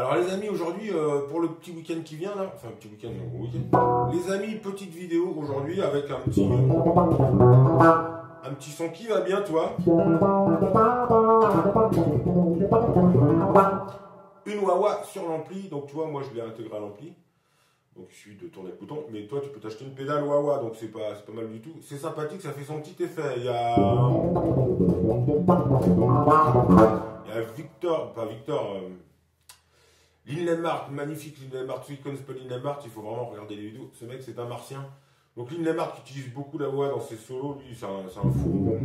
Alors les amis, aujourd'hui, euh, pour le petit week-end qui vient, là, enfin petit week-end, week-end, les amis, petite vidéo aujourd'hui avec un petit, un petit son qui va bien, toi. Une Wawa sur l'ampli, donc tu vois, moi je l'ai intégré à l'ampli. Donc il suffit de tourner le bouton, mais toi tu peux t'acheter une pédale Wawa, donc c'est pas, pas mal du tout. C'est sympathique, ça fait son petit effet. Il y a, il y a Victor, pas Victor, euh, Linlemart, magnifique Linlemart, celui qui connaît pas Linlemart, il faut vraiment regarder les vidéos. Ce mec c'est un martien. Donc Linlemart qui utilise beaucoup la voix dans ses solos, lui c'est un, un fou.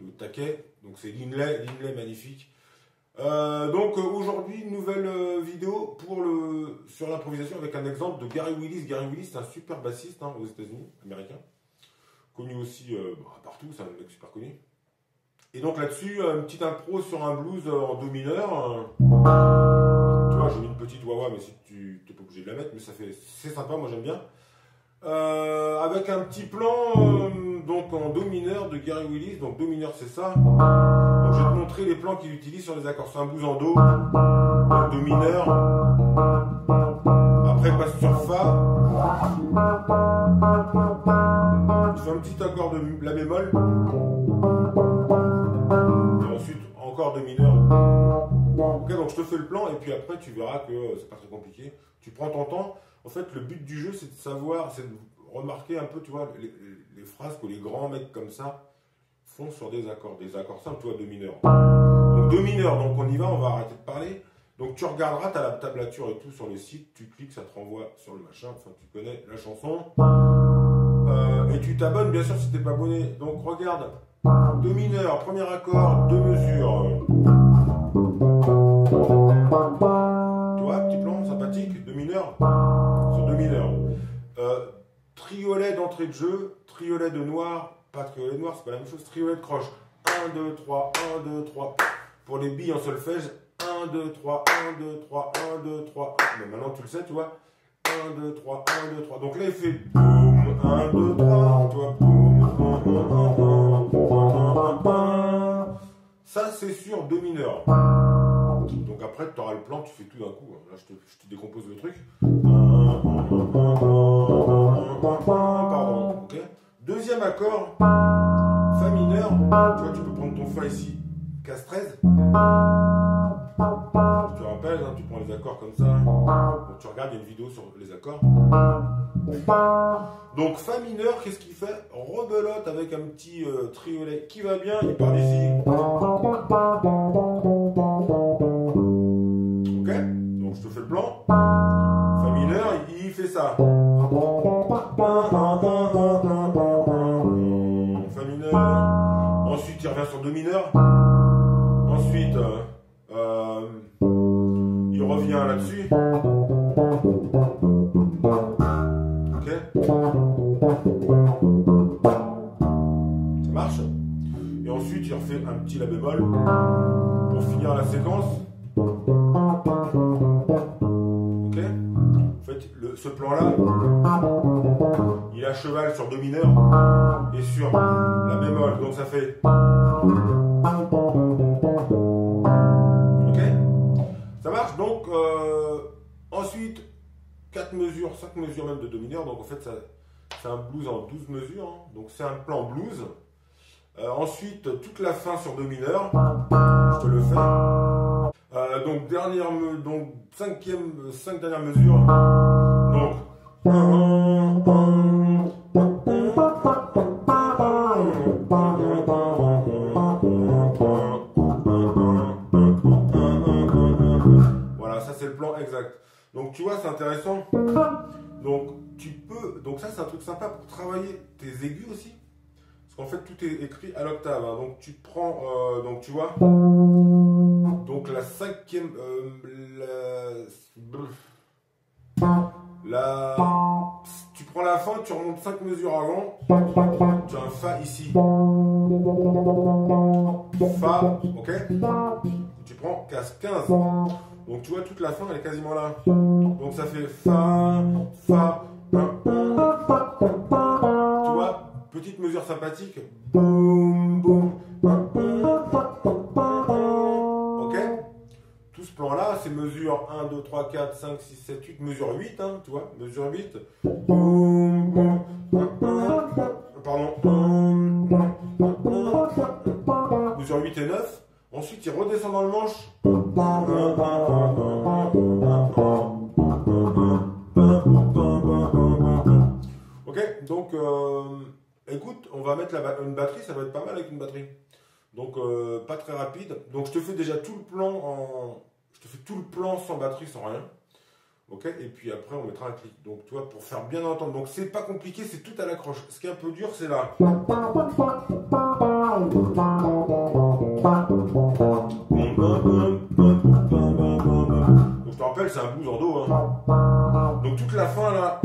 Le taquet, donc c'est Linley, Linley magnifique. Euh, donc euh, aujourd'hui, nouvelle euh, vidéo pour le, sur l'improvisation avec un exemple de Gary Willis. Gary Willis, c'est un super bassiste hein, aux États-Unis, américain, connu aussi bah, partout, c'est un mec super connu. Et donc là-dessus, une petite impro sur un blues en do mineur. tu vois, j'ai mis une petite wawa, mais si tu n'es pas obligé de la mettre, mais ça fait, c'est sympa, moi j'aime bien. avec un petit plan donc en do mineur de Gary Willis. Donc do mineur, c'est ça je vais te montrer les plans qu'il utilise sur les accords. C'est un blues en Do, donc Do mineur. Après, il passe sur Fa. Il fait un petit accord de La bémol. Ok, donc je te fais le plan et puis après, tu verras que c'est pas très compliqué. Tu prends ton temps. En fait, le but du jeu, c'est de savoir, c'est de remarquer un peu, tu vois, les, phrases que les grands mecs comme ça sur des accords, des accords simples, toi, de mineur. Donc de mineur, donc on y va, on va arrêter de parler. Donc tu regarderas, tu as la tablature et tout sur le site, tu cliques, ça te renvoie sur le machin, enfin tu connais la chanson. Euh, et tu t'abonnes bien sûr si t'es pas abonné. Donc regarde, de mineur, premier accord, deux mesures. D'entrée de jeu, triolet de noir, pas triolet noir, c'est pas la même chose. Triolet de croche. 1, 2, 3, 1, 2, 3. Pour les billes en solfège, 1, 2, 3, 1, 2, 3, 1, 2, 3. Mais maintenant tu le sais, tu vois. 1, 2, 3, 1, 2, 3. Donc là, il fait boum, 1, 2, 3. Tu vois, boum, 1, 1, 1, 1, 1, Ça, c'est sur Do mineur. Donc après, tu auras le plan, tu fais tout d'un coup. Là, je te, décompose le truc. 1, 1, 1, 1, 1, 1, 1, 1, pardon. Deuxième accord, Fa mineur. Tu vois, tu peux prendre ton Fa ici, Casse 13. Tu te rappelles, hein, tu prends les accords comme ça. Tu regardes, il y a une vidéo sur les accords. Donc Fa mineur, qu'est-ce qu'il fait? Rebelote avec un petit euh, triolet qui va bien, il part d'ici. Fa mineur, il fait ça. Ensuite, il revient sur Do mineur. Ensuite, euh, il revient là-dessus. Ok Ça marche Et ensuite, il refait un petit La bémol pour finir la séquence. Ce plan-là, il a cheval sur Do mineur et sur la bémol. Donc ça fait. Ok Ça marche Donc euh, ensuite, 4 mesures, 5 mesures même de Do mineur. Donc en fait, c'est un blues en 12 mesures. Hein. Donc c'est un plan blues. Euh, ensuite, toute la fin sur Do mineur. Je te le fais. Euh, donc, dernière, donc cinquième, cinq dernières mesures. Donc, voilà, ça c'est le plan exact. Donc tu vois, c'est intéressant. Donc tu peux, donc ça c'est un truc sympa pour travailler tes aigus aussi. Parce qu'en fait tout est écrit à l'octave. Hein. Donc tu prends, euh, donc tu vois, donc la cinquième, euh, la, la, tu prends la fin, tu remontes 5 mesures avant, tu as un Fa ici. Fa, ok Tu prends casse 15. Donc tu vois, toute la fin, elle est quasiment là. Donc ça fait Fa, Fa, 1, 1. Tu vois, petite mesure sympathique. Boum, boum, 1, 2, 3, 4, 5, 6, 7, 8, mesure 8, hein, tu vois, mesure 8. Boum, boum, Pardon. Mesure 8 et 9. Ensuite, il redescend dans le manche. Ok, donc euh, écoute, on va mettre la, une batterie, ça va être pas mal avec une batterie. Donc euh, pas très rapide. Donc je te fais déjà tout le plan en. Je te fais tout le plan sans batterie, sans rien. Ok Et puis après on mettra un clic. Donc tu vois, pour faire bien entendre. Donc c'est pas compliqué, c'est tout à l'accroche. Ce qui est un peu dur, c'est là. Donc je te rappelle, c'est un blues en do. Hein. Donc toute la fin là.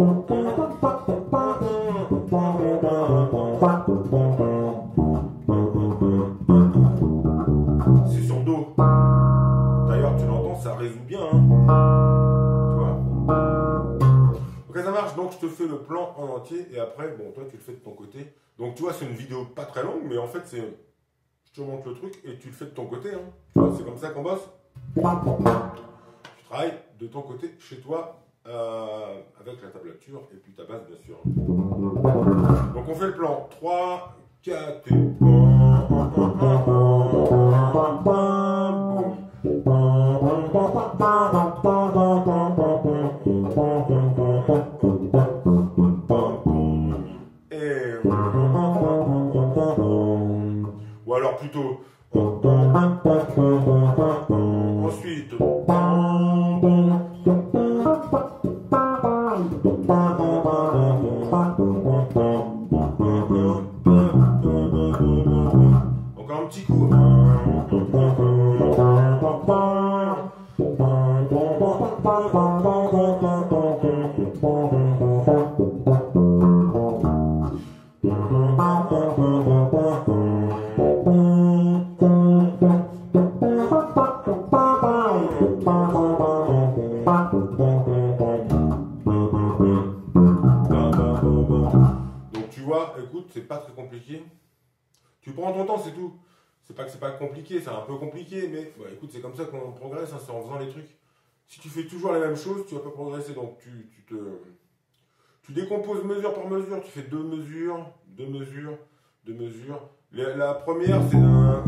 Plan en entier et après, bon, toi tu le fais de ton côté. Donc tu vois, c'est une vidéo pas très longue, mais en fait, c'est je te montre le truc et tu le fais de ton côté. Hein. C'est comme ça qu'on bosse. Tu travailles de ton côté, chez toi, euh, avec la tablature et puis ta base, bien sûr. Donc on fait le plan. 3, 4 et... plutôt. Ensuite. C'est un peu compliqué, mais bah, écoute, c'est comme ça qu'on progresse, hein, c'est en faisant les trucs. Si tu fais toujours la même chose, tu vas pas progresser. Donc tu, te, tu décomposes mesure par mesure. Tu fais deux mesures, deux mesures, deux mesures. La, première, c'est un,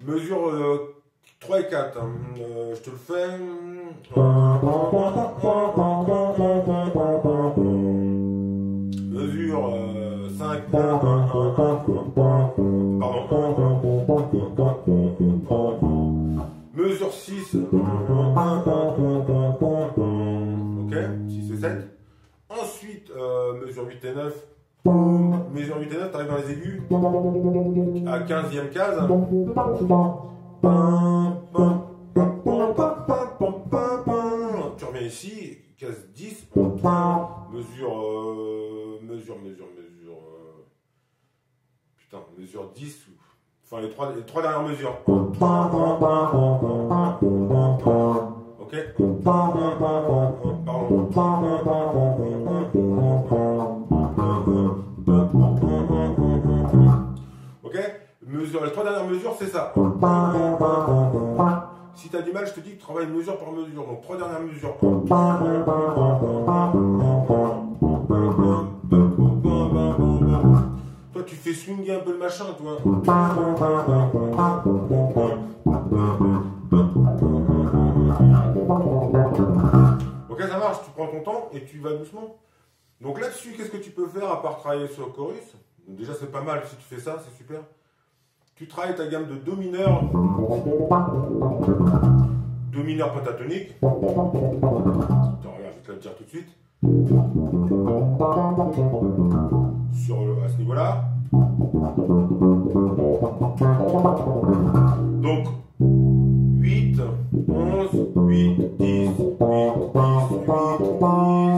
mesure 3 et 4. Hein. Euh, je te le fais. À 15e case. Tu reviens ici, case 10. Mesure, euh, mesure, mesure, mesure. Euh, putain, mesure 10 Enfin, les trois, les trois dernières mesures. Ok Ok Les trois dernières mesures, c'est ça. Si tu as du mal, je te dis que tu travailles mesure par mesure. Donc, trois dernières mesures. Toi, tu fais swinguer un peu le machin, toi. Ok, ça marche, tu prends ton temps et tu vas doucement. Donc là-dessus, qu'est-ce que tu peux faire à part travailler sur le chorus? Déjà, c'est pas mal si tu fais ça, c'est super. Tu travailles ta gamme de Do mineur. Do mineur pentatonique. Attends, regarde, je vais te le dire tout de suite sur, à ce niveau-là. Donc, 8, 11, 8, 10, 8, 10, 8, 10.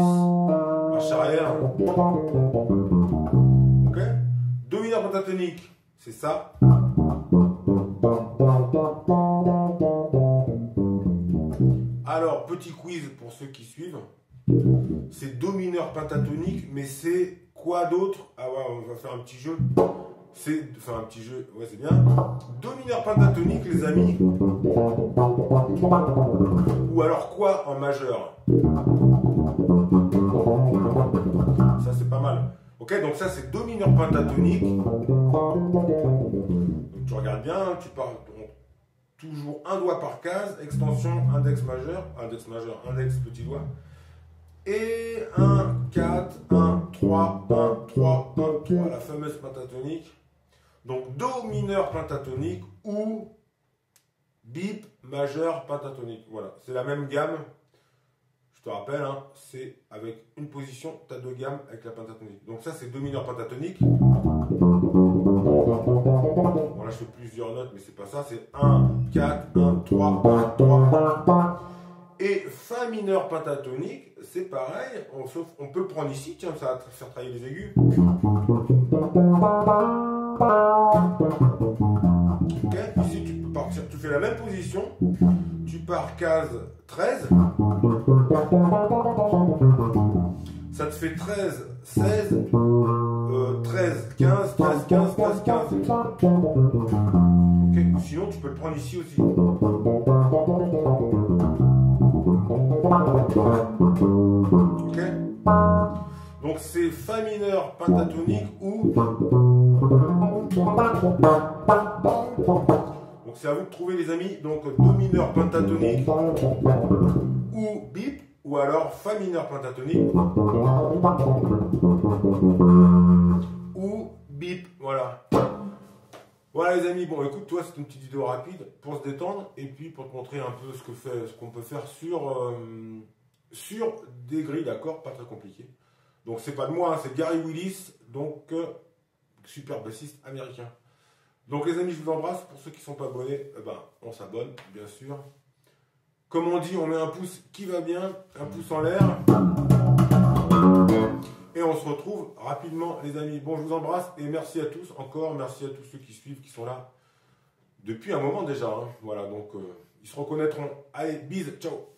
Marche arrière. Ok Do mineur pentatonique, c'est ça. Petit quiz pour ceux qui suivent. C'est Do mineur pentatonique, mais c'est quoi d'autre? Ah ouais, on va faire un petit jeu. c'est, enfin un petit jeu, ouais c'est bien. Do mineur pentatonique les amis. Ou alors quoi en majeur? Ça c'est pas mal. Ok, donc ça c'est Do mineur pentatonique. tu regardes bien, tu pars toujours un doigt par case, extension, index majeur, index majeur, index petit doigt. Et 1, 4, 1, 3, 1, 3, 1, 3, la fameuse pentatonique. Donc Do mineur pentatonique ou Bip majeur pentatonique. Voilà, c'est la même gamme. Je te rappelle, hein, c'est avec une position, tu as deux gammes avec la pentatonique. Donc ça, c'est Do mineur pentatonique. Bon, là, je fais plusieurs notes, mais c'est pas ça. C'est 1, 4, 1, 3, 1, 3. Et Fa mineur pentatonique, c'est pareil, sauf, on peut prendre ici, tiens, ça va faire travailler les aigus. Ok, ici tu peux partir, tu fais la même position, tu pars case 13, te fait 13, 16, euh, 13, 15, 13, 15, 13, 15. Ok, sinon tu peux le prendre ici aussi. Donc c'est Fa mineur pentatonique ou. Donc c'est à vous de trouver les amis. Donc Do mineur pentatonique ou bip ou alors Fa mineur pentatonique ou bip. Voilà. Voilà les amis, bon écoute, toi c'est une petite vidéo rapide pour se détendre et puis pour te montrer un peu ce que fait, ce qu'on peut faire sur, euh, des grilles d'accords pas très compliquées. Donc c'est pas de moi, hein, c'est Gary Willis, donc euh, super bassiste américain. Donc les amis, je vous embrasse. Pour ceux qui ne sont pas abonnés, eh ben, on s'abonne, bien sûr. Comme on dit, on met un pouce qui va bien, un pouce en l'air. Et on se retrouve rapidement, les amis. Bon, je vous embrasse et merci à tous encore. Merci à tous ceux qui suivent, qui sont là depuis un moment déjà. Hein. Voilà, donc euh, ils se reconnaîtront. Allez, bise, ciao